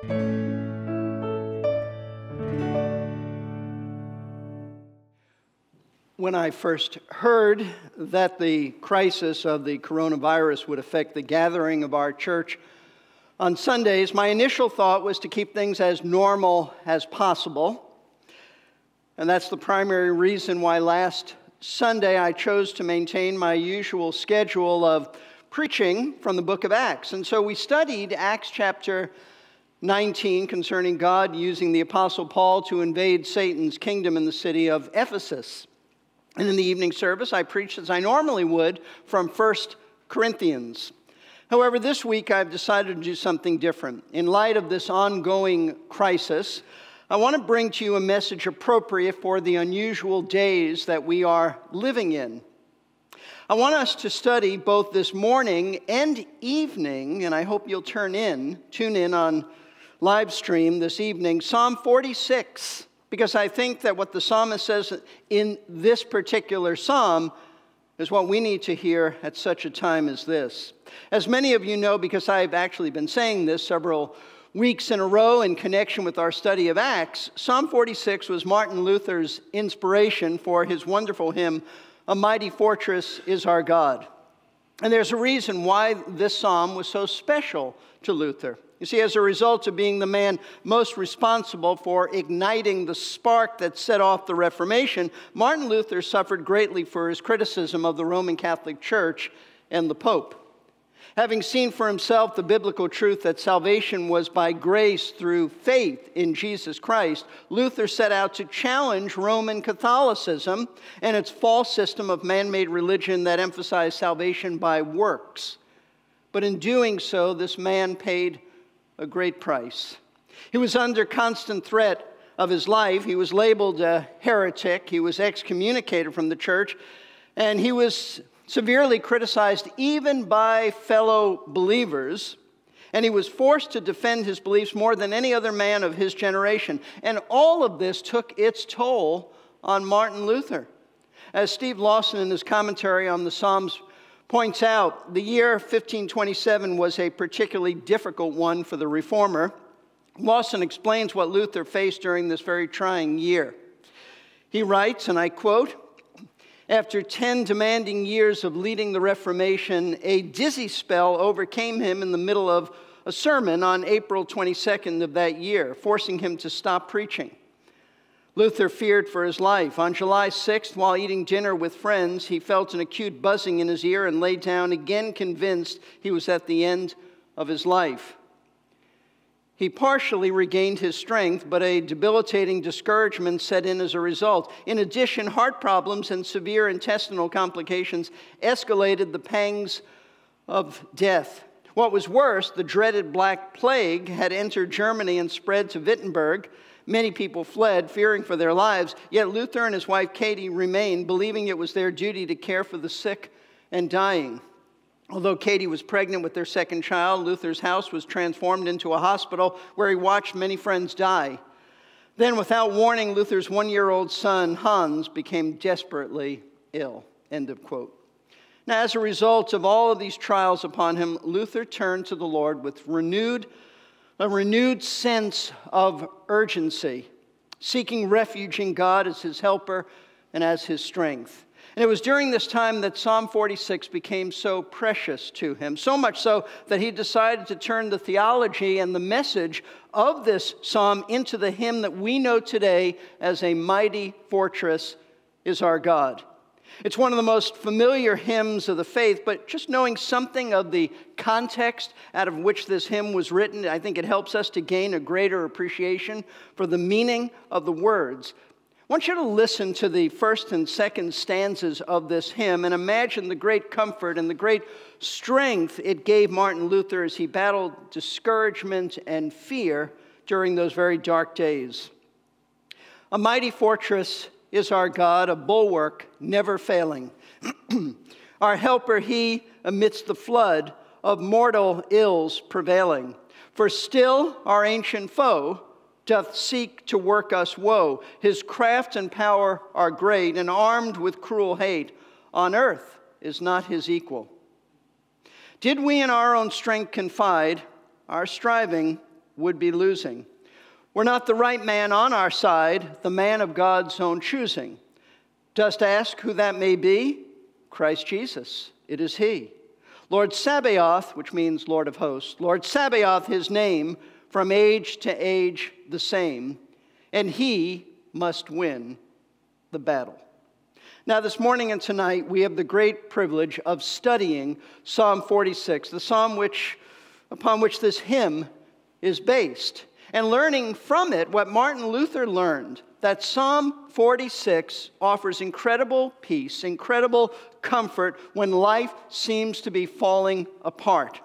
When I first heard that the crisis of the coronavirus would affect the gathering of our church on Sundays, my initial thought was to keep things as normal as possible. And that's the primary reason why last Sunday I chose to maintain my usual schedule of preaching from the book of Acts. And so we studied Acts chapter 19 concerning God using the Apostle Paul to invade Satan's kingdom in the city of Ephesus. And in the evening service, I preached as I normally would from 1 Corinthians. However, this week I've decided to do something different. In light of this ongoing crisis, I want to bring to you a message appropriate for the unusual days that we are living in. I want us to study both this morning and evening, and I hope you'll turn in, tune in on live stream this evening, Psalm 46 because I think that what the psalmist says in this particular psalm is what we need to hear at such a time as this. As many of you know, because I've actually been saying this several weeks in a row in connection with our study of Acts, Psalm 46 was Martin Luther's inspiration for his wonderful hymn, A Mighty Fortress is Our God. And there's a reason why this psalm was so special to Luther. You see, as a result of being the man most responsible for igniting the spark that set off the Reformation, Martin Luther suffered greatly for his criticism of the Roman Catholic Church and the Pope. Having seen for himself the biblical truth that salvation was by grace through faith in Jesus Christ, Luther set out to challenge Roman Catholicism and its false system of man made religion that emphasized salvation by works. But in doing so, this man paid a great price. He was under constant threat of his life. He was labeled a heretic. He was excommunicated from the church. And he was severely criticized even by fellow believers. And he was forced to defend his beliefs more than any other man of his generation. And all of this took its toll on Martin Luther. As Steve Lawson, in his commentary on the Psalms, points out the year 1527 was a particularly difficult one for the reformer. Lawson explains what Luther faced during this very trying year. He writes, and I quote, after 10 demanding years of leading the Reformation, a dizzy spell overcame him in the middle of a sermon on April 22nd of that year, forcing him to stop preaching. Luther feared for his life. On July 6th, while eating dinner with friends, he felt an acute buzzing in his ear and lay down, again convinced he was at the end of his life. He partially regained his strength, but a debilitating discouragement set in as a result. In addition, heart problems and severe intestinal complications escalated the pangs of death. What was worse, the dreaded Black Plague had entered Germany and spread to Wittenberg. Many people fled, fearing for their lives, yet Luther and his wife Katie remained, believing it was their duty to care for the sick and dying. Although Katie was pregnant with their second child, Luther's house was transformed into a hospital where he watched many friends die. Then, without warning, Luther's one year old son, Hans, became desperately ill. End of quote. Now, as a result of all of these trials upon him, Luther turned to the Lord with renewed a renewed sense of urgency, seeking refuge in God as his helper and as his strength. And it was during this time that Psalm 46 became so precious to him, so much so that he decided to turn the theology and the message of this psalm into the hymn that we know today as a mighty fortress is our God. It's one of the most familiar hymns of the faith, but just knowing something of the context out of which this hymn was written, I think it helps us to gain a greater appreciation for the meaning of the words. I want you to listen to the first and second stanzas of this hymn and imagine the great comfort and the great strength it gave Martin Luther as he battled discouragement and fear during those very dark days. A mighty fortress is our God, a bulwark never failing. our helper, he amidst the flood of mortal ills prevailing. For still our ancient foe doth seek to work us woe. His craft and power are great, and armed with cruel hate, on earth is not his equal. Did we in our own strength confide, our striving would be losing. We're not the right man on our side, the man of God's own choosing. Just ask who that may be Christ Jesus. It is He. Lord Sabaoth, which means Lord of hosts, Lord Sabaoth, His name, from age to age the same, and He must win the battle. Now, this morning and tonight, we have the great privilege of studying Psalm 46, the psalm which, upon which this hymn is based, and learning from it what Martin Luther learned that Psalm 46 offers incredible peace, incredible comfort when life seems to be falling apart.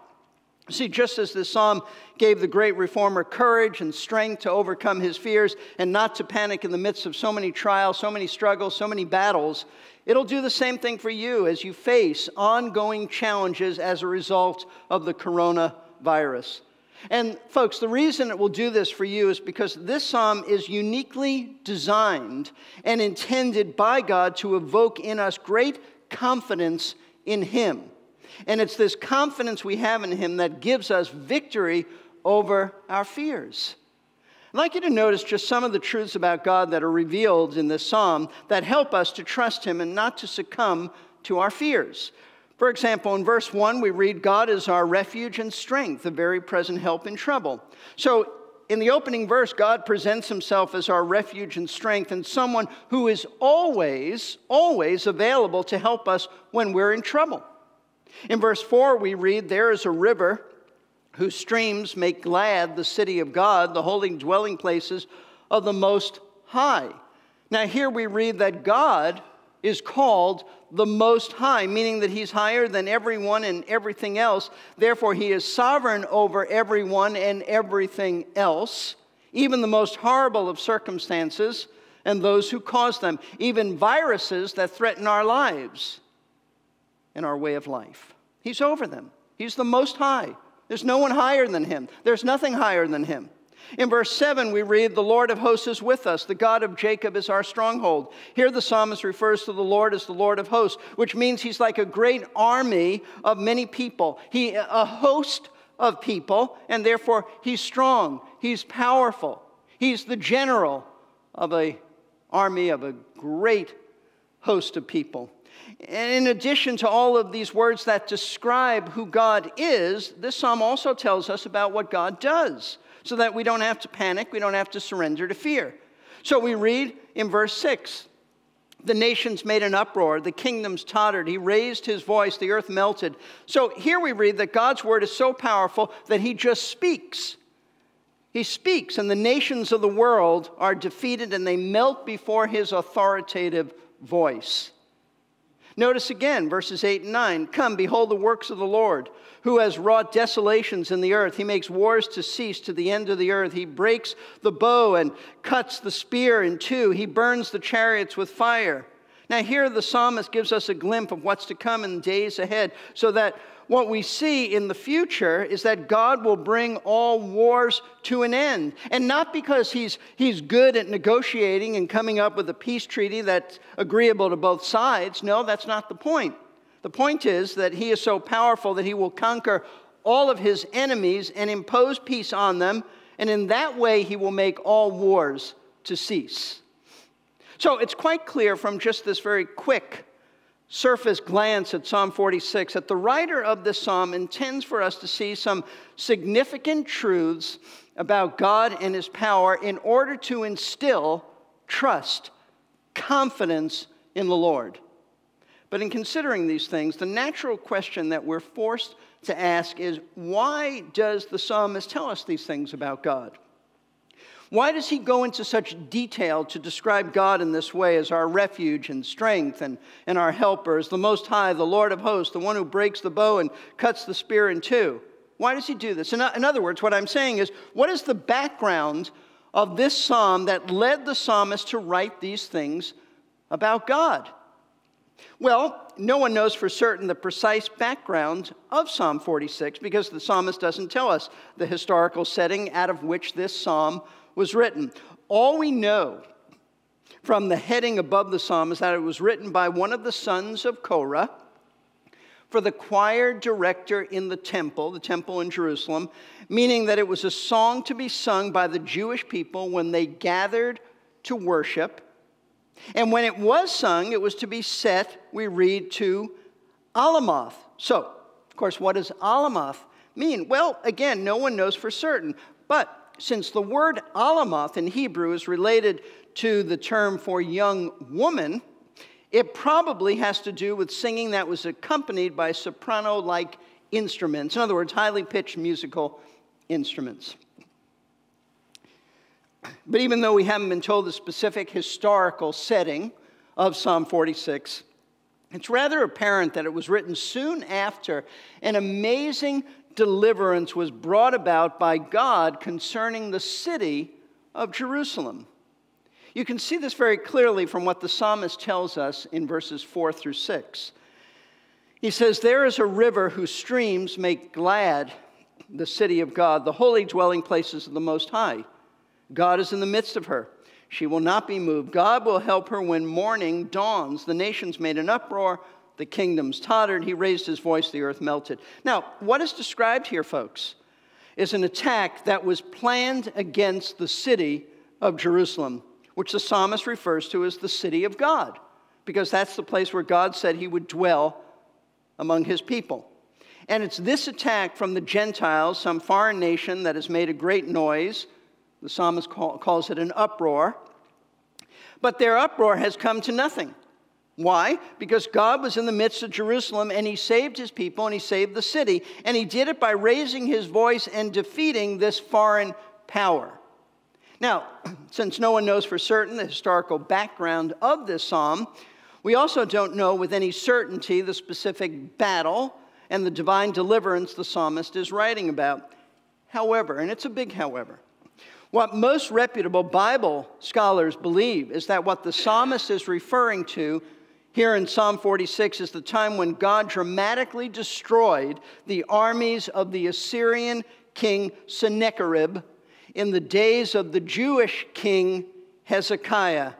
See, just as this psalm gave the great reformer courage and strength to overcome his fears and not to panic in the midst of so many trials, so many struggles, so many battles, it'll do the same thing for you as you face ongoing challenges as a result of the coronavirus. And, folks, the reason it will do this for you is because this psalm is uniquely designed and intended by God to evoke in us great confidence in Him. And it's this confidence we have in Him that gives us victory over our fears. I'd like you to notice just some of the truths about God that are revealed in this psalm that help us to trust Him and not to succumb to our fears. For example, in verse 1, we read, God is our refuge and strength, a very present help in trouble. So, in the opening verse, God presents himself as our refuge and strength and someone who is always, always available to help us when we're in trouble. In verse 4, we read, There is a river whose streams make glad the city of God, the holy dwelling places of the Most High. Now, here we read that God is called the Most High, meaning that He's higher than everyone and everything else. Therefore, He is sovereign over everyone and everything else, even the most horrible of circumstances and those who cause them, even viruses that threaten our lives and our way of life. He's over them. He's the Most High. There's no one higher than Him, there's nothing higher than Him. In verse 7, we read, The Lord of hosts is with us. The God of Jacob is our stronghold. Here, the psalmist refers to the Lord as the Lord of hosts, which means he's like a great army of many people. He, a host of people, and therefore he's strong, he's powerful. He's the general of an army of a great host of people. And in addition to all of these words that describe who God is, this psalm also tells us about what God does so that we don't have to panic, we don't have to surrender to fear. So we read in verse 6 the nations made an uproar, the kingdoms tottered, he raised his voice, the earth melted. So here we read that God's word is so powerful that he just speaks. He speaks, and the nations of the world are defeated and they melt before his authoritative voice. Notice again verses 8 and 9 Come, behold the works of the Lord, who has wrought desolations in the earth. He makes wars to cease to the end of the earth. He breaks the bow and cuts the spear in two. He burns the chariots with fire. Now, here the psalmist gives us a glimpse of what's to come in the days ahead, so that what we see in the future is that God will bring all wars to an end. And not because he's, he's good at negotiating and coming up with a peace treaty that's agreeable to both sides. No, that's not the point. The point is that he is so powerful that he will conquer all of his enemies and impose peace on them, and in that way he will make all wars to cease. So it's quite clear from just this very quick surface glance at Psalm 46 that the writer of this psalm intends for us to see some significant truths about God and his power in order to instill trust, confidence in the Lord. But in considering these things, the natural question that we're forced to ask is why does the psalmist tell us these things about God? Why does he go into such detail to describe God in this way as our refuge and strength and, and our helper, as the Most High, the Lord of hosts, the one who breaks the bow and cuts the spear in two? Why does he do this? In, in other words, what I'm saying is, what is the background of this psalm that led the psalmist to write these things about God? Well, no one knows for certain the precise background of Psalm 46 because the psalmist doesn't tell us the historical setting out of which this psalm was written. All we know from the heading above the psalm is that it was written by one of the sons of Korah for the choir director in the temple, the temple in Jerusalem, meaning that it was a song to be sung by the Jewish people when they gathered to worship. And when it was sung, it was to be set, we read, to Alamoth. So, of course, what does Alamoth mean? Well, again, no one knows for certain. But since the word Alamoth in Hebrew is related to the term for young woman, it probably has to do with singing that was accompanied by soprano like instruments. In other words, highly pitched musical instruments. But even though we haven't been told the specific historical setting of Psalm 46, it's rather apparent that it was written soon after an amazing deliverance was brought about by God concerning the city of Jerusalem. You can see this very clearly from what the psalmist tells us in verses 4 through 6. He says, There is a river whose streams make glad the city of God, the holy dwelling places of the Most High. God is in the midst of her. She will not be moved. God will help her when morning dawns. The nations made an uproar, the kingdoms tottered. He raised his voice, the earth melted. Now, what is described here, folks, is an attack that was planned against the city of Jerusalem which the psalmist refers to as the city of God, because that's the place where God said he would dwell among his people. And it's this attack from the Gentiles, some foreign nation that has made a great noise. The psalmist call, calls it an uproar. But their uproar has come to nothing. Why? Because God was in the midst of Jerusalem and he saved his people and he saved the city. And he did it by raising his voice and defeating this foreign power. Now, since no one knows for certain the historical background of this psalm, we also don't know with any certainty the specific battle and the divine deliverance the psalmist is writing about. However, and it's a big however, what most reputable Bible scholars believe is that what the psalmist is referring to here in Psalm 46 is the time when God dramatically destroyed the armies of the Assyrian king Sennacherib in the days of the Jewish king Hezekiah.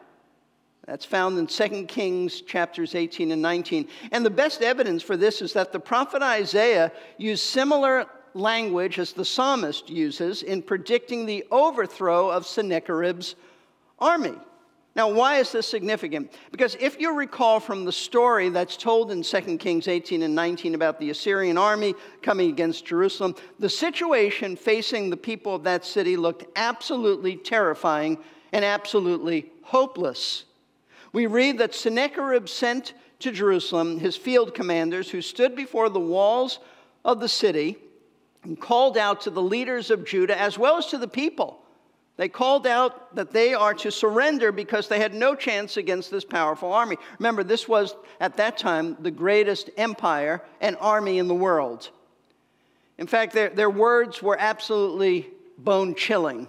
That's found in 2 Kings chapters 18 and 19. And the best evidence for this is that the prophet Isaiah used similar language as the psalmist uses in predicting the overthrow of Sennacherib's army. Now, why is this significant? Because if you recall from the story that's told in 2 Kings 18 and 19 about the Assyrian army coming against Jerusalem, the situation facing the people of that city looked absolutely terrifying and absolutely hopeless. We read that Sennacherib sent to Jerusalem his field commanders who stood before the walls of the city and called out to the leaders of Judah as well as to the people they called out that they are to surrender because they had no chance against this powerful army. Remember, this was at that time the greatest empire and army in the world. In fact, their, their words were absolutely bone chilling.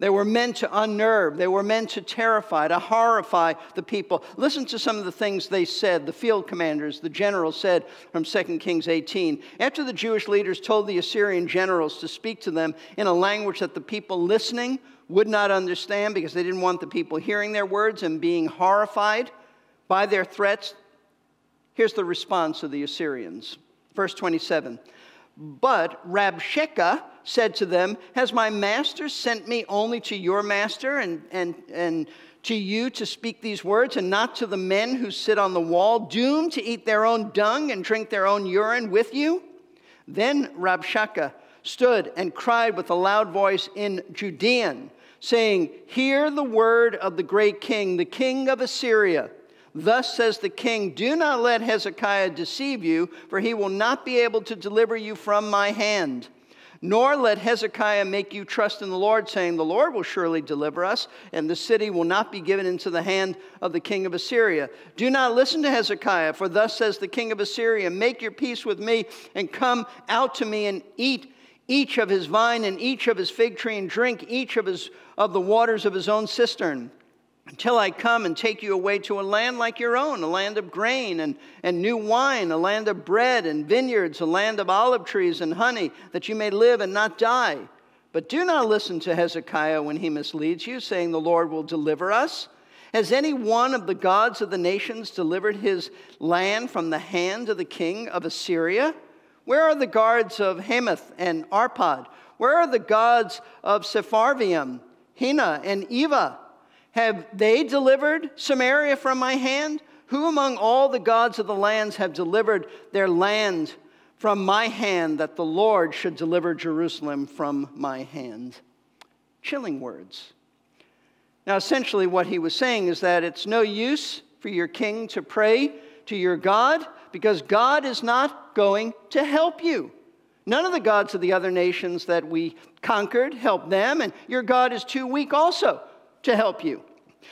They were meant to unnerve, they were meant to terrify, to horrify the people. Listen to some of the things they said. The field commanders, the generals said from 2 Kings 18. After the Jewish leaders told the Assyrian generals to speak to them in a language that the people listening would not understand because they didn't want the people hearing their words and being horrified by their threats, here's the response of the Assyrians. Verse 27 But Rabshakeh, said to them, Has my master sent me only to your master and, and, and to you to speak these words, and not to the men who sit on the wall, doomed to eat their own dung and drink their own urine with you? Then Rabshakeh stood and cried with a loud voice in Judean, saying, Hear the word of the great king, the king of Assyria. Thus says the king, Do not let Hezekiah deceive you, for he will not be able to deliver you from my hand. Nor let Hezekiah make you trust in the Lord, saying, The Lord will surely deliver us, and the city will not be given into the hand of the king of Assyria. Do not listen to Hezekiah, for thus says the king of Assyria Make your peace with me, and come out to me and eat each of his vine and each of his fig tree, and drink each of, his, of the waters of his own cistern until I come and take you away to a land like your own, a land of grain and, and new wine, a land of bread and vineyards, a land of olive trees and honey, that you may live and not die. But do not listen to Hezekiah when he misleads you, saying, The Lord will deliver us. Has any one of the gods of the nations delivered his land from the hand of the king of Assyria? Where are the guards of Hamath and Arpad? Where are the gods of Sepharvaim, Hena, and Ivvah? Have they delivered Samaria from my hand? Who among all the gods of the lands have delivered their land from my hand that the Lord should deliver Jerusalem from my hand? Chilling words. Now, essentially, what he was saying is that it's no use for your king to pray to your God because God is not going to help you. None of the gods of the other nations that we conquered helped them, and your God is too weak also to help you.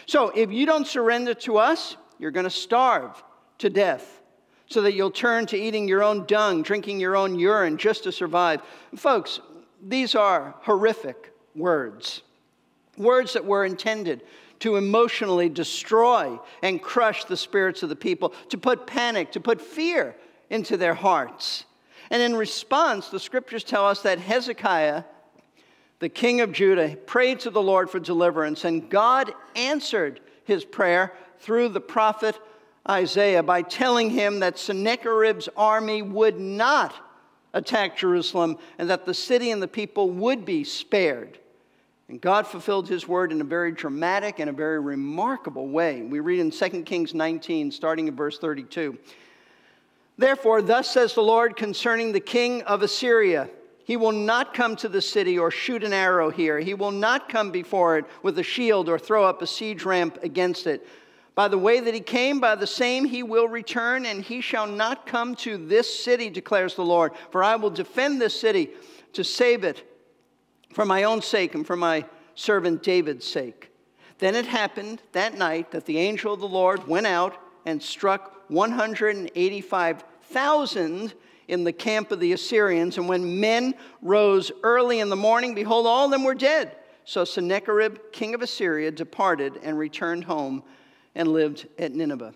So if you don't surrender to us, you're going to starve to death so that you'll turn to eating your own dung, drinking your own urine just to survive. Folks, these are horrific words. Words that were intended to emotionally destroy and crush the spirits of the people, to put panic, to put fear into their hearts. And in response, the scriptures tell us that Hezekiah, the king of Judah, prayed to the Lord for deliverance, and God answered his prayer through the prophet Isaiah by telling him that Sennacherib's army would not attack Jerusalem and that the city and the people would be spared. And God fulfilled his word in a very dramatic and a very remarkable way. We read in 2 Kings 19, starting in verse 32. Therefore, thus says the Lord concerning the king of Assyria He will not come to the city or shoot an arrow here. He will not come before it with a shield or throw up a siege ramp against it. By the way that he came, by the same he will return, and he shall not come to this city, declares the Lord. For I will defend this city to save it for my own sake and for my servant David's sake. Then it happened that night that the angel of the Lord went out and struck 185,000 in the camp of the Assyrians. And when men rose early in the morning, behold, all of them were dead. So Sennacherib, king of Assyria, departed and returned home and lived at Nineveh.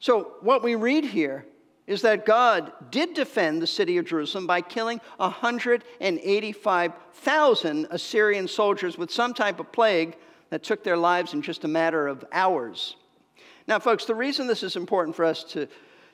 So, what we read here is that God did defend the city of Jerusalem by killing 185,000 Assyrian soldiers with some type of plague that took their lives in just a matter of hours. Now, folks, the reason this is important for us to,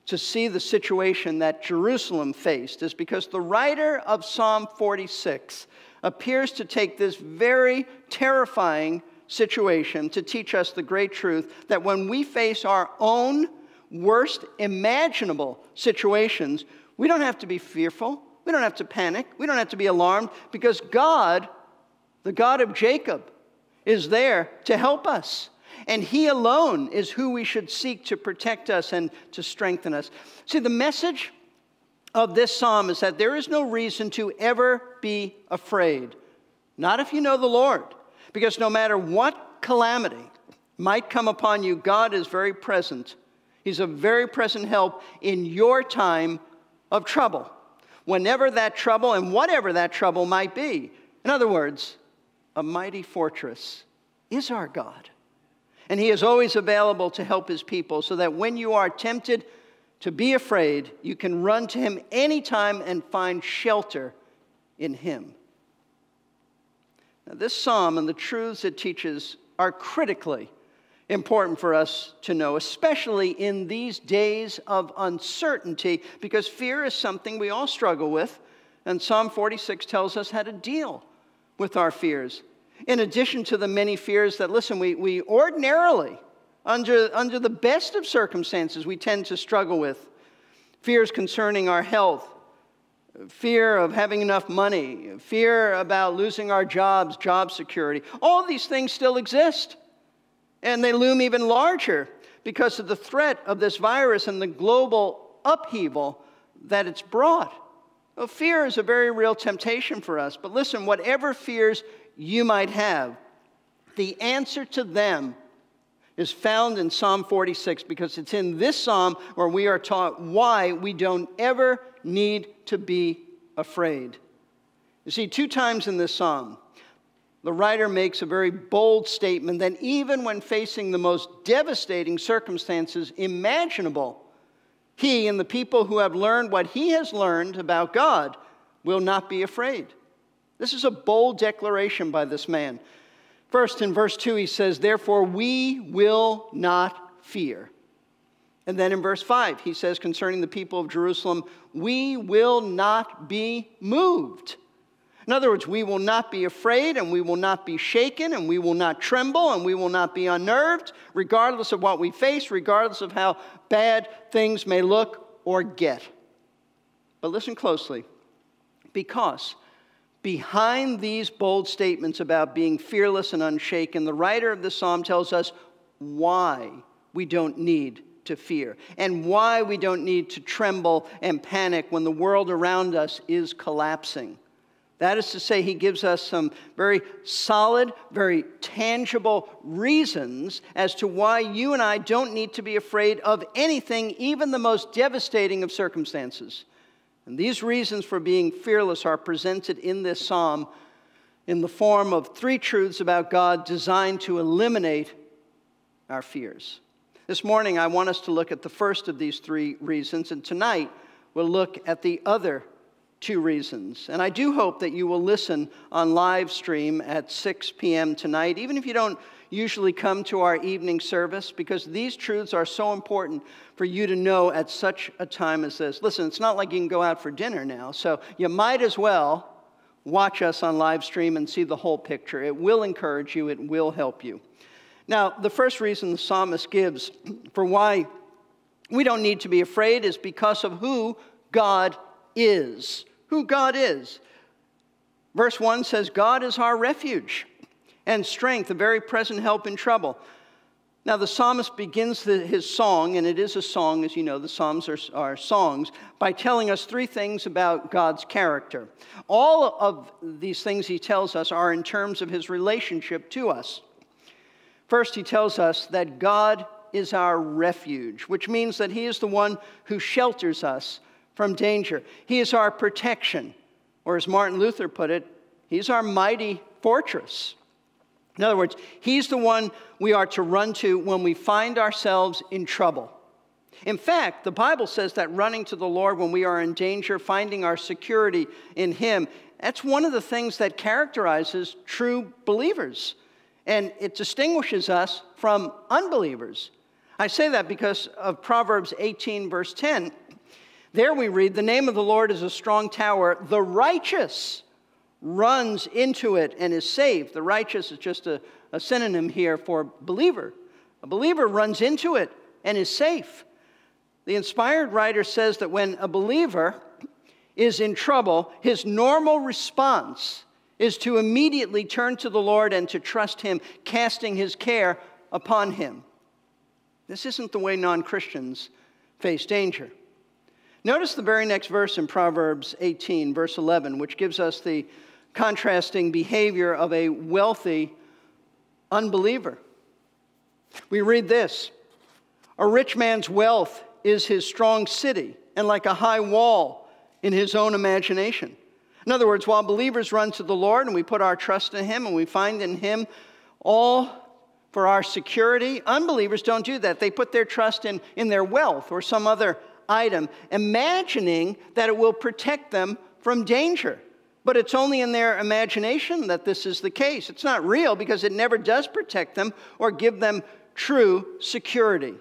to see the situation that Jerusalem faced is because the writer of Psalm 46 appears to take this very terrifying situation to teach us the great truth that when we face our own worst imaginable situations, we don't have to be fearful. We don't have to panic. We don't have to be alarmed because God, the God of Jacob, is there to help us. And He alone is who we should seek to protect us and to strengthen us. See, the message of this psalm is that there is no reason to ever be afraid. Not if you know the Lord, because no matter what calamity might come upon you, God is very present. He's a very present help in your time of trouble, whenever that trouble and whatever that trouble might be. In other words, a mighty fortress is our God. And He is always available to help His people so that when you are tempted to be afraid, you can run to Him anytime and find shelter in Him. Now, this psalm and the truths it teaches are critically important for us to know, especially in these days of uncertainty, because fear is something we all struggle with. And Psalm 46 tells us how to deal with our fears in addition to the many fears that, listen, we, we ordinarily, under, under the best of circumstances, we tend to struggle with fears concerning our health, fear of having enough money, fear about losing our jobs, job security. All these things still exist, and they loom even larger because of the threat of this virus and the global upheaval that it's brought. Well, fear is a very real temptation for us, but listen, whatever fears you might have. The answer to them is found in Psalm 46 because it's in this psalm where we are taught why we don't ever need to be afraid. You see, two times in this psalm, the writer makes a very bold statement that even when facing the most devastating circumstances imaginable, he and the people who have learned what he has learned about God will not be afraid. This is a bold declaration by this man. First, in verse 2, he says, Therefore, we will not fear. And then in verse 5, he says concerning the people of Jerusalem, We will not be moved. In other words, we will not be afraid and we will not be shaken and we will not tremble and we will not be unnerved, regardless of what we face, regardless of how bad things may look or get. But listen closely, because behind these bold statements about being fearless and unshaken, the writer of the psalm tells us why we don't need to fear and why we don't need to tremble and panic when the world around us is collapsing. That is to say, he gives us some very solid, very tangible reasons as to why you and I don't need to be afraid of anything, even the most devastating of circumstances. And these reasons for being fearless are presented in this psalm in the form of three truths about God designed to eliminate our fears. This morning, I want us to look at the first of these three reasons, and tonight, we'll look at the other two reasons. And I do hope that you will listen on live stream at 6 p.m. tonight, even if you don't usually come to our evening service, because these truths are so important for you to know at such a time as this. Listen, it's not like you can go out for dinner now, so you might as well watch us on live stream and see the whole picture. It will encourage you, it will help you. Now, the first reason the psalmist gives for why we don't need to be afraid is because of who God is who God is. Verse 1 says, God is our refuge and strength, a very present help in trouble. Now, the psalmist begins the, his song, and it is a song, as you know, the Psalms are, are songs, by telling us three things about God's character. All of these things he tells us are in terms of his relationship to us. First, he tells us that God is our refuge, which means that he is the one who shelters us from danger. He is our protection, or as Martin Luther put it, He's our mighty fortress. In other words, He's the one we are to run to when we find ourselves in trouble. In fact, the Bible says that running to the Lord when we are in danger, finding our security in Him, that's one of the things that characterizes true believers. And it distinguishes us from unbelievers. I say that because of Proverbs 18, verse 10. There we read, The name of the Lord is a strong tower. The righteous runs into it and is saved. The righteous is just a, a synonym here for believer. A believer runs into it and is safe. The inspired writer says that when a believer is in trouble, his normal response is to immediately turn to the Lord and to trust Him, casting his care upon Him. This isn't the way non Christians face danger. Notice the very next verse in Proverbs 18, verse 11, which gives us the contrasting behavior of a wealthy unbeliever. We read this A rich man's wealth is his strong city, and like a high wall in his own imagination. In other words, while believers run to the Lord and we put our trust in Him and we find in Him all for our security, unbelievers don't do that. They put their trust in, in their wealth or some other item, imagining that it will protect them from danger. But it's only in their imagination that this is the case. It's not real because it never does protect them or give them true security.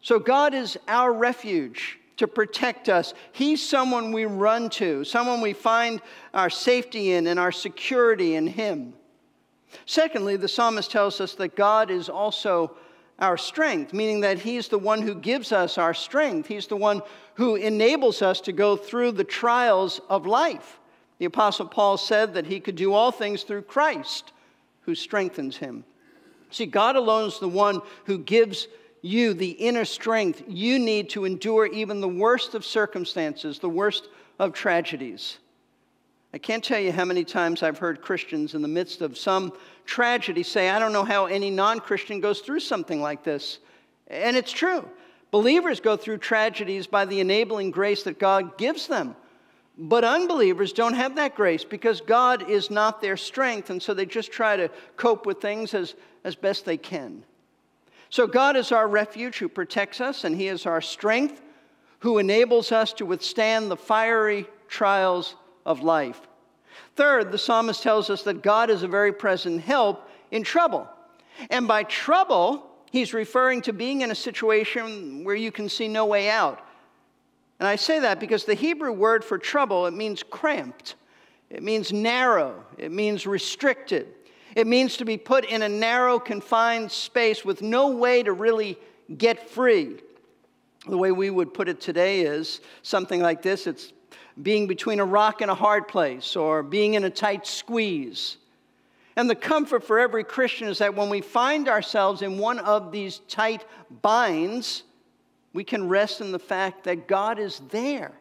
So God is our refuge to protect us. He's someone we run to, someone we find our safety in and our security in Him. Secondly, the psalmist tells us that God is also our strength, meaning that He's the one who gives us our strength. He's the one who enables us to go through the trials of life. The Apostle Paul said that he could do all things through Christ who strengthens him. See, God alone is the one who gives you the inner strength you need to endure even the worst of circumstances, the worst of tragedies. I can't tell you how many times I've heard Christians in the midst of some tragedy say, I don't know how any non Christian goes through something like this. And it's true. Believers go through tragedies by the enabling grace that God gives them. But unbelievers don't have that grace because God is not their strength, and so they just try to cope with things as, as best they can. So, God is our refuge who protects us, and He is our strength who enables us to withstand the fiery trials of life. Third, the psalmist tells us that God is a very present help in trouble. And by trouble, he's referring to being in a situation where you can see no way out. And I say that because the Hebrew word for trouble, it means cramped. It means narrow. It means restricted. It means to be put in a narrow, confined space with no way to really get free. The way we would put it today is something like this it's being between a rock and a hard place, or being in a tight squeeze. And the comfort for every Christian is that when we find ourselves in one of these tight binds, we can rest in the fact that God is there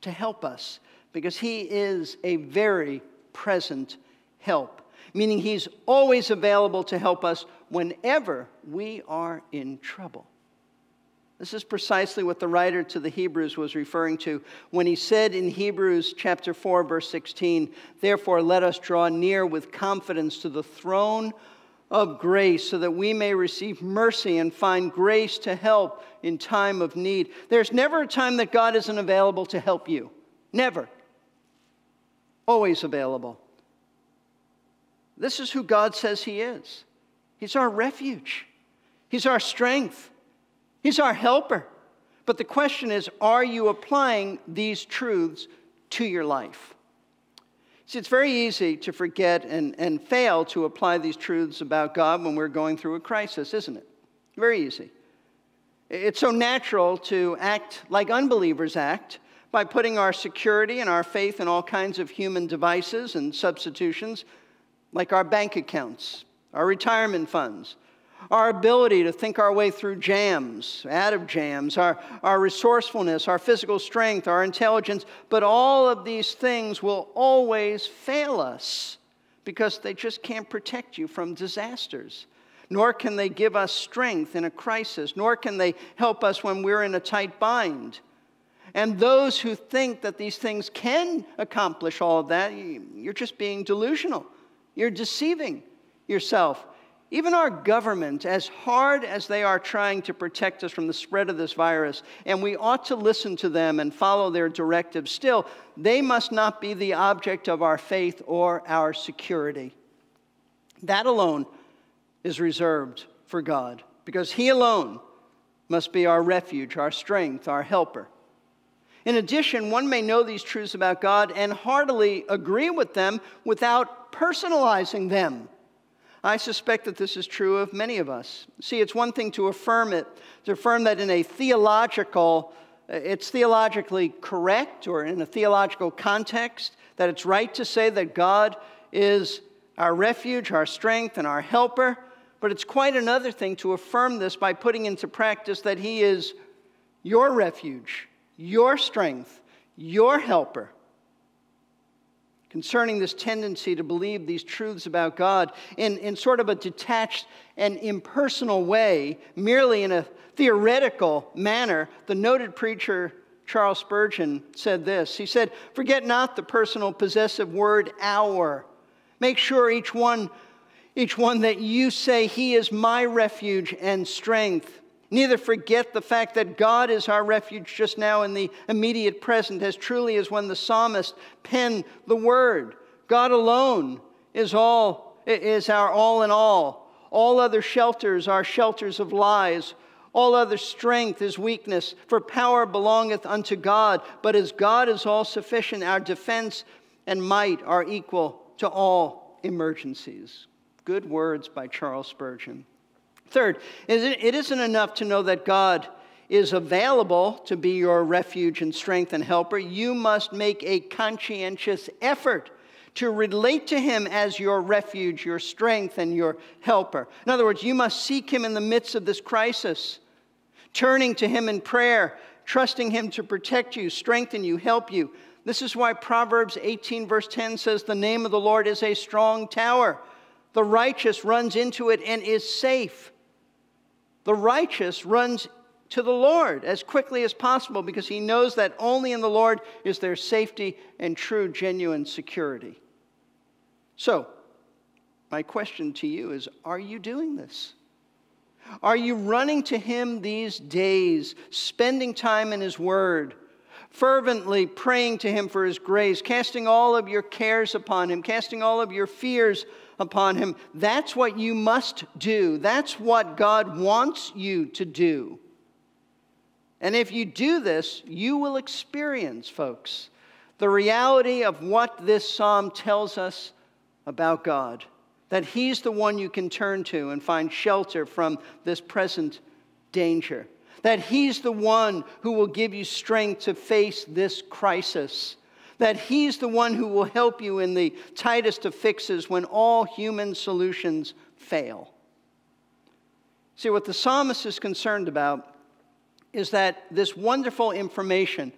to help us because He is a very present help, meaning He's always available to help us whenever we are in trouble. This is precisely what the writer to the Hebrews was referring to when he said in Hebrews chapter 4 verse 16, "Therefore let us draw near with confidence to the throne of grace so that we may receive mercy and find grace to help in time of need." There's never a time that God isn't available to help you. Never. Always available. This is who God says he is. He's our refuge. He's our strength. He's our helper. But the question is are you applying these truths to your life? See, it's very easy to forget and, and fail to apply these truths about God when we're going through a crisis, isn't it? Very easy. It's so natural to act like unbelievers act by putting our security and our faith in all kinds of human devices and substitutions, like our bank accounts, our retirement funds, our ability to think our way through jams, out of jams, our, our resourcefulness, our physical strength, our intelligence, but all of these things will always fail us because they just can't protect you from disasters. Nor can they give us strength in a crisis, nor can they help us when we're in a tight bind. And those who think that these things can accomplish all of that, you're just being delusional. You're deceiving yourself. Even our government, as hard as they are trying to protect us from the spread of this virus, and we ought to listen to them and follow their directives, still, they must not be the object of our faith or our security. That alone is reserved for God, because He alone must be our refuge, our strength, our helper. In addition, one may know these truths about God and heartily agree with them without personalizing them. I suspect that this is true of many of us. See, it's one thing to affirm it, to affirm that in a theological, it's theologically correct or in a theological context, that it's right to say that God is our refuge, our strength, and our helper. But it's quite another thing to affirm this by putting into practice that He is your refuge, your strength, your helper concerning this tendency to believe these truths about God in, in sort of a detached and impersonal way, merely in a theoretical manner, the noted preacher Charles Spurgeon said this. He said, Forget not the personal possessive word our. Make sure each one, each one that you say, He is my refuge and strength. Neither forget the fact that God is our refuge just now in the immediate present, as truly as when the psalmist penned the word. God alone is all is our all in all. All other shelters are shelters of lies. All other strength is weakness, for power belongeth unto God. But as God is all sufficient, our defense and might are equal to all emergencies. Good words by Charles Spurgeon. Third, it isn't enough to know that God is available to be your refuge and strength and helper. You must make a conscientious effort to relate to Him as your refuge, your strength, and your helper. In other words, you must seek Him in the midst of this crisis, turning to Him in prayer, trusting Him to protect you, strengthen you, help you. This is why Proverbs 18, verse 10 says, The name of the Lord is a strong tower. The righteous runs into it and is safe the righteous runs to the Lord as quickly as possible because he knows that only in the Lord is there safety and true, genuine security. So, my question to you is Are you doing this? Are you running to him these days, spending time in his word, fervently praying to Him for His grace, casting all of your cares upon Him, casting all of your fears upon Him. That's what you must do. That's what God wants you to do. And if you do this, you will experience, folks, the reality of what this psalm tells us about God. That He's the one you can turn to and find shelter from this present danger. That He's the one who will give you strength to face this crisis. That He's the one who will help you in the tightest of fixes when all human solutions fail. See, what the psalmist is concerned about is that this wonderful information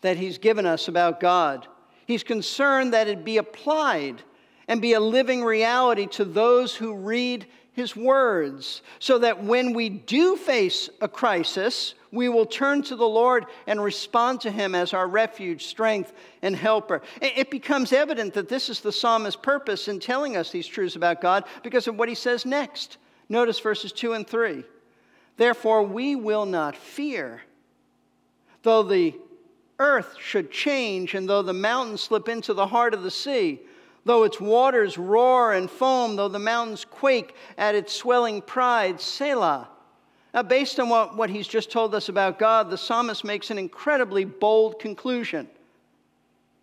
that he's given us about God, he's concerned that it be applied and be a living reality to those who read his words, so that when we do face a crisis, we will turn to the Lord and respond to him as our refuge, strength, and helper. It becomes evident that this is the psalmist's purpose in telling us these truths about God because of what he says next. Notice verses 2 and 3. Therefore, we will not fear, though the earth should change and though the mountains slip into the heart of the sea though its waters roar and foam, though the mountains quake at its swelling pride, Selah. Now, based on what, what he's just told us about God, the psalmist makes an incredibly bold conclusion.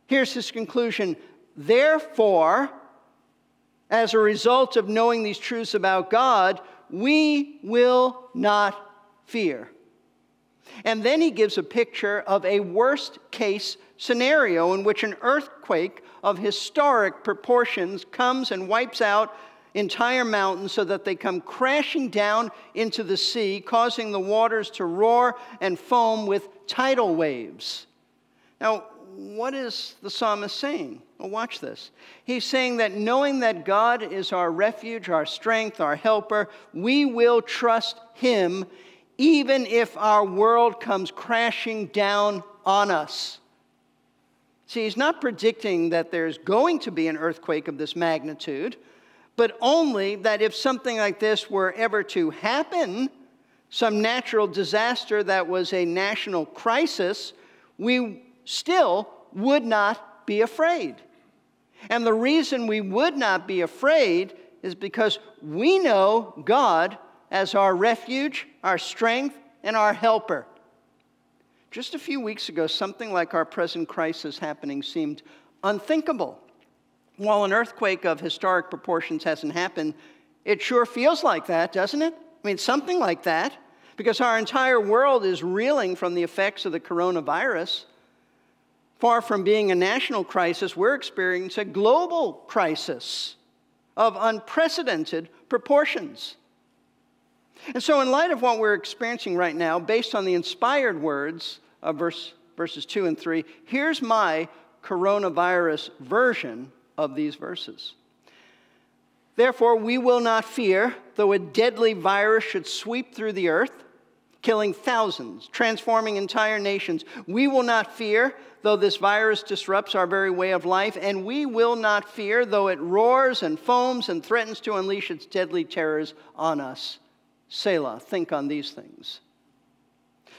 Here's his conclusion Therefore, as a result of knowing these truths about God, we will not fear. And then he gives a picture of a worst case scenario in which an earthquake of historic proportions comes and wipes out entire mountains so that they come crashing down into the sea, causing the waters to roar and foam with tidal waves. Now, what is the psalmist saying? Well, watch this. He's saying that knowing that God is our refuge, our strength, our helper, we will trust Him even if our world comes crashing down on us. See, he's not predicting that there's going to be an earthquake of this magnitude, but only that if something like this were ever to happen, some natural disaster that was a national crisis, we still would not be afraid. And the reason we would not be afraid is because we know God as our refuge, our strength, and our helper. Just a few weeks ago, something like our present crisis happening seemed unthinkable. While an earthquake of historic proportions hasn't happened, it sure feels like that, doesn't it? I mean, something like that, because our entire world is reeling from the effects of the coronavirus. Far from being a national crisis, we're experiencing a global crisis of unprecedented proportions. And so, in light of what we're experiencing right now, based on the inspired words of verse, verses 2 and 3. Here's my coronavirus version of these verses. Therefore, we will not fear, though a deadly virus should sweep through the earth, killing thousands, transforming entire nations. We will not fear, though this virus disrupts our very way of life, and we will not fear, though it roars and foams and threatens to unleash its deadly terrors on us. Selah, think on these things.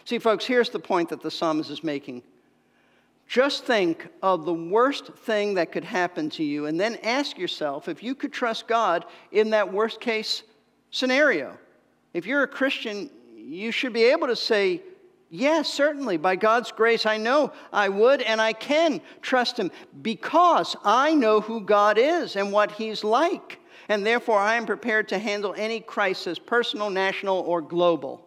See, folks, here's the point that the psalmist is making. Just think of the worst thing that could happen to you, and then ask yourself if you could trust God in that worst case scenario. If you're a Christian, you should be able to say, Yes, certainly. By God's grace, I know I would and I can trust Him because I know who God is and what He's like. And therefore, I am prepared to handle any crisis, personal, national, or global.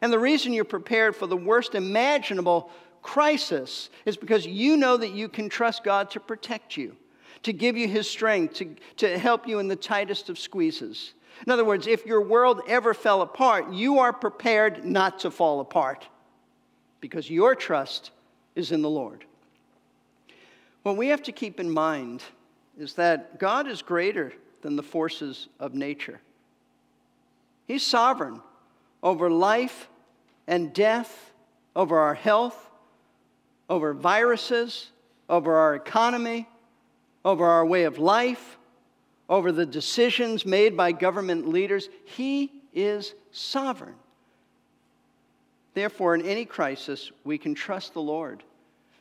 And the reason you're prepared for the worst imaginable crisis is because you know that you can trust God to protect you, to give you His strength, to, to help you in the tightest of squeezes. In other words, if your world ever fell apart, you are prepared not to fall apart because your trust is in the Lord. What we have to keep in mind is that God is greater than the forces of nature. He's sovereign over life and death, over our health, over viruses, over our economy, over our way of life, over the decisions made by government leaders. He is sovereign. Therefore, in any crisis, we can trust the Lord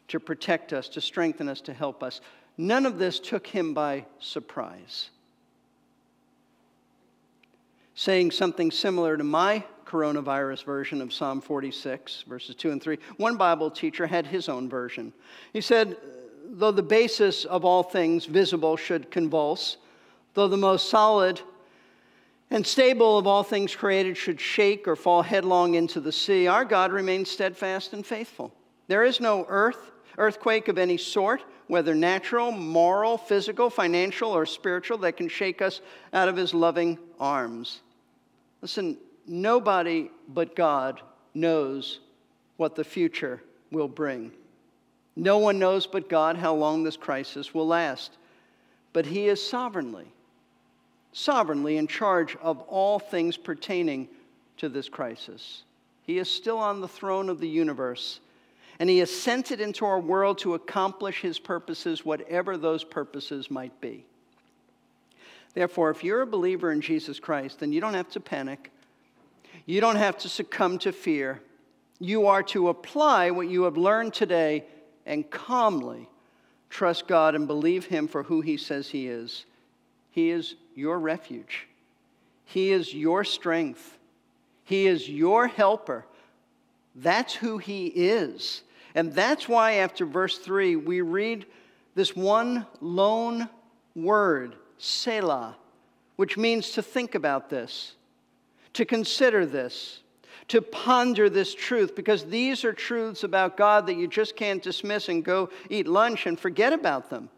to protect us, to strengthen us, to help us. None of this took him by surprise. Saying something similar to my coronavirus version of Psalm 46, verses 2 and 3, one Bible teacher had his own version. He said, Though the basis of all things visible should convulse, though the most solid and stable of all things created should shake or fall headlong into the sea, our God remains steadfast and faithful. There is no earth, earthquake of any sort, whether natural, moral, physical, financial, or spiritual, that can shake us out of his loving arms. Listen, nobody but God knows what the future will bring. No one knows but God how long this crisis will last. But he is sovereignly sovereignly in charge of all things pertaining to this crisis. He is still on the throne of the universe, and He has sent it into our world to accomplish His purposes, whatever those purposes might be. Therefore, if you're a believer in Jesus Christ, then you don't have to panic. You don't have to succumb to fear. You are to apply what you have learned today and calmly trust God and believe Him for who He says He is. He is your refuge, He is your strength, He is your helper. That's who He is. And that's why, after verse 3, we read this one lone word, Selah, which means to think about this, to consider this, to ponder this truth, because these are truths about God that you just can't dismiss and go eat lunch and forget about them.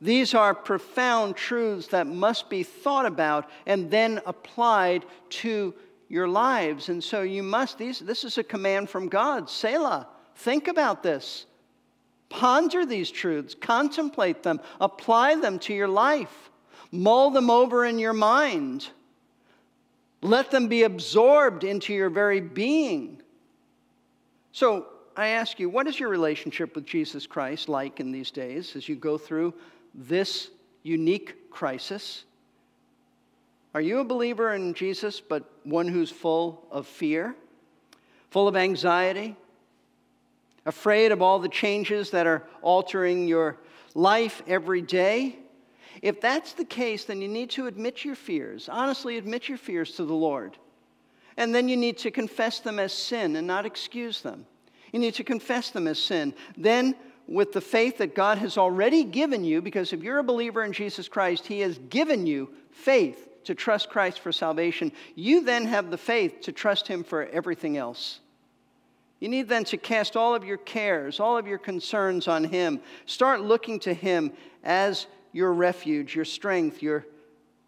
These are profound truths that must be thought about and then applied to your lives. And so you must, these, this is a command from God. Selah, think about this. Ponder these truths, contemplate them, apply them to your life, mull them over in your mind. Let them be absorbed into your very being. So I ask you, what is your relationship with Jesus Christ like in these days as you go through this unique crisis? Are you a believer in Jesus, but one who's full of fear, full of anxiety, afraid of all the changes that are altering your life every day? If that's the case, then you need to admit your fears. Honestly, admit your fears to the Lord. And then you need to confess them as sin and not excuse them. You need to confess them as sin. Then with the faith that God has already given you, because if you're a believer in Jesus Christ, He has given you faith to trust Christ for salvation. You then have the faith to trust Him for everything else. You need then to cast all of your cares, all of your concerns on Him. Start looking to Him as your refuge, your strength, your,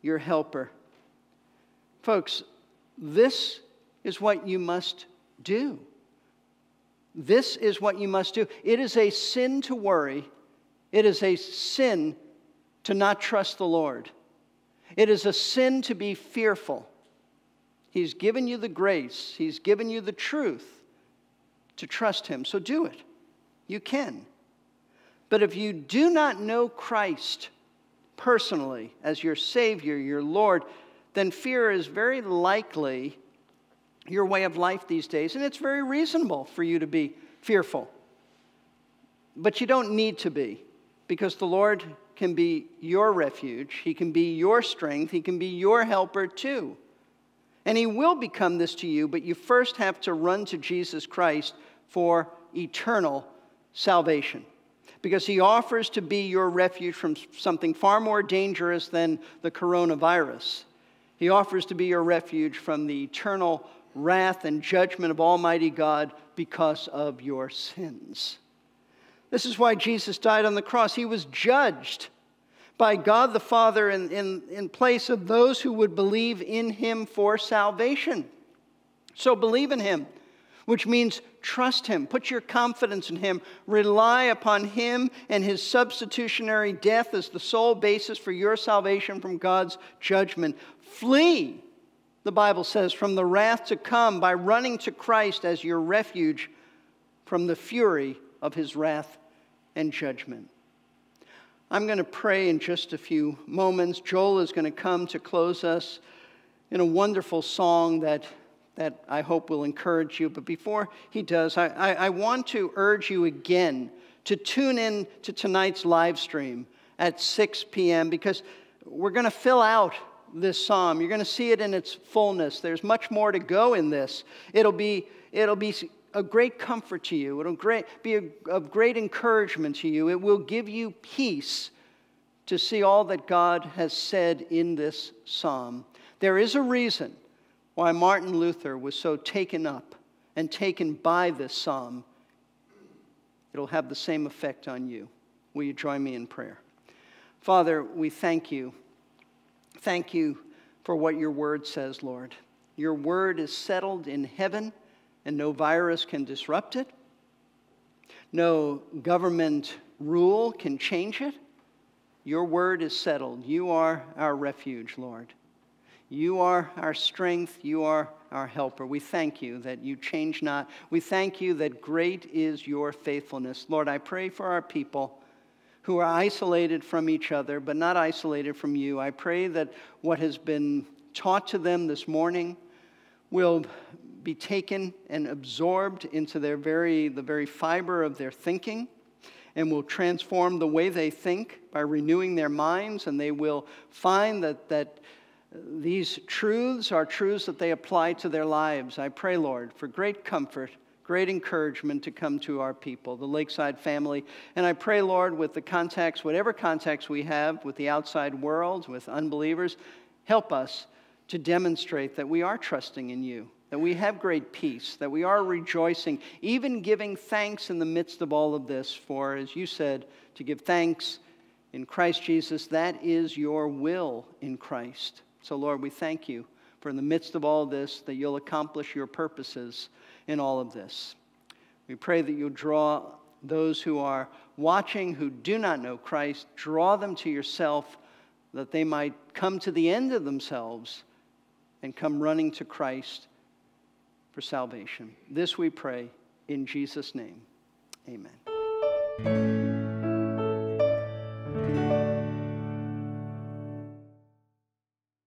your helper. Folks, this is what you must do. This is what you must do. It is a sin to worry, it is a sin to not trust the Lord. It is a sin to be fearful. He's given you the grace, He's given you the truth to trust Him. So do it. You can. But if you do not know Christ personally as your Savior, your Lord, then fear is very likely your way of life these days, and it's very reasonable for you to be fearful. But you don't need to be, because the Lord can be your refuge, He can be your strength, He can be your helper too. And He will become this to you, but you first have to run to Jesus Christ for eternal salvation. Because He offers to be your refuge from something far more dangerous than the coronavirus. He offers to be your refuge from the eternal wrath and judgment of Almighty God because of your sins. This is why Jesus died on the cross. He was judged by God the Father in, in, in place of those who would believe in Him for salvation. So believe in Him, which means trust Him, put your confidence in Him, rely upon Him and His substitutionary death as the sole basis for your salvation from God's judgment. Flee the Bible says, from the wrath to come by running to Christ as your refuge from the fury of his wrath and judgment. I'm going to pray in just a few moments. Joel is going to come to close us in a wonderful song that that I hope will encourage you. But before he does, I, I, I want to urge you again to tune in to tonight's live stream at 6 p.m. because we're going to fill out this psalm. You're going to see it in its fullness. There's much more to go in this. It'll be, it'll be a great comfort to you, it'll great, be a, of great encouragement to you. It will give you peace to see all that God has said in this psalm. There is a reason why Martin Luther was so taken up and taken by this psalm. It'll have the same effect on you. Will you join me in prayer? Father, we thank you. Thank you for what your word says, Lord. Your word is settled in heaven, and no virus can disrupt it. No government rule can change it. Your word is settled. You are our refuge, Lord. You are our strength. You are our helper. We thank you that you change not. We thank you that great is your faithfulness. Lord, I pray for our people who are isolated from each other, but not isolated from you. I pray that what has been taught to them this morning will be taken and absorbed into their very, the very fiber of their thinking and will transform the way they think by renewing their minds, and they will find that, that these truths are truths that they apply to their lives. I pray, Lord, for great comfort great encouragement to come to our people, the Lakeside family. And I pray, Lord, with the contacts, whatever contacts we have with the outside world, with unbelievers, help us to demonstrate that we are trusting in you, that we have great peace, that we are rejoicing, even giving thanks in the midst of all of this. For, as you said, to give thanks in Christ Jesus, that is your will in Christ. So, Lord, we thank you for in the midst of all this that you'll accomplish your purposes in all of this. We pray that you'll draw those who are watching who do not know Christ, draw them to yourself that they might come to the end of themselves and come running to Christ for salvation. This we pray in Jesus' name. Amen.